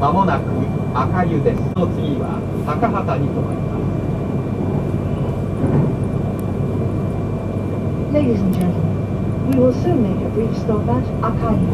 まもなく赤湯ですの次は高畑に停まります Ladies and gentlemen, we will soon make a brief stop at Akayu.